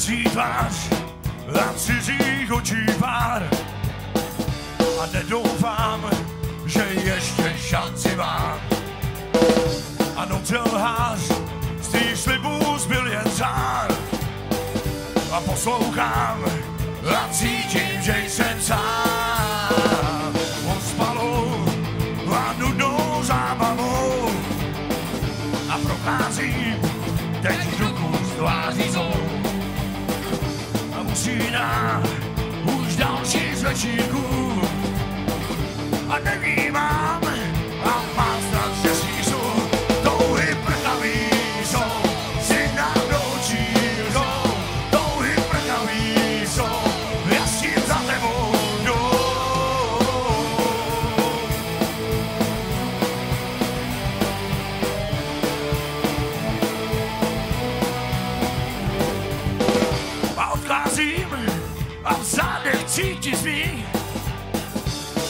cizí tvář a cizích očí pár. A nedoufám, že ještě šanci mám. A notil hář, z tých slibů zbyl jen zár. A poslouchám a cítím, že jsem sám. Ospalou a nudnou zábavou a procházím teď duchu s tváří zlou. A usíná už další z večírků a nevnímám a odcházím a v zádech cítí smích.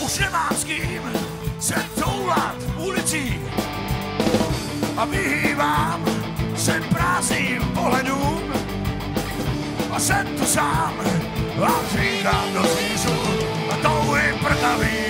Už nemám s kým se toulat ulicí a vyhýbám se prázdným pohledům. A jsem tu sám a říkám do zvířu a touhy prkavý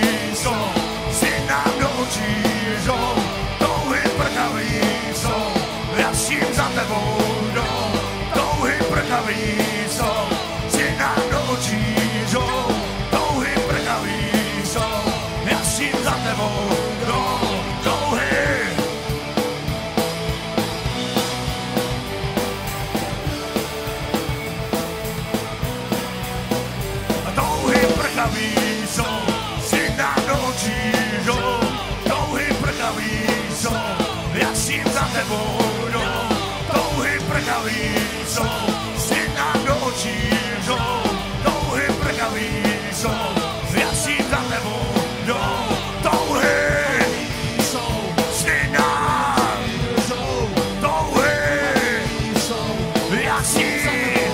sebou jdou, touhy prchaví jsou, si nám do očí jdou, touhy prchaví jsou, v jasím za tebou jdou, touhy jsou, si nám touhy jsou, v jasím za tebou